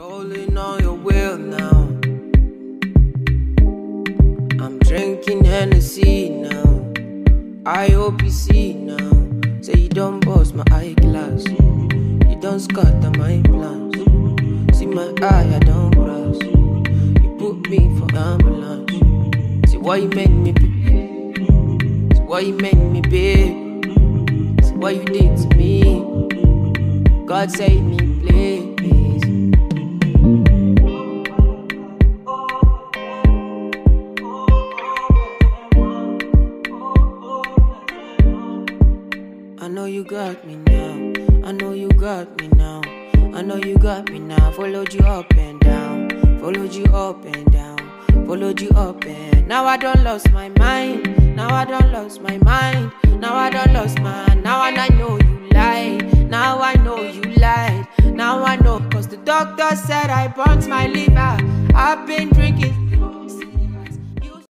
Rolling on your wheel now. I'm drinking Hennessy now. I hope you see now. Say you don't bust my eyeglass. You don't scatter my plans. See my eye, I don't cross. You put me for ambulance. See why you make me be. See why you make me big. See what you did to me. God save me, please. I know you got me now. I know you got me now. I know you got me now. Followed you up and down. Followed you up and down. Followed you up and now I don't lost my mind. Now I don't lost my mind. Now I don't lost my now and I know you lied. Now I know you lied. Now I know cause the doctor said I burnt my liver.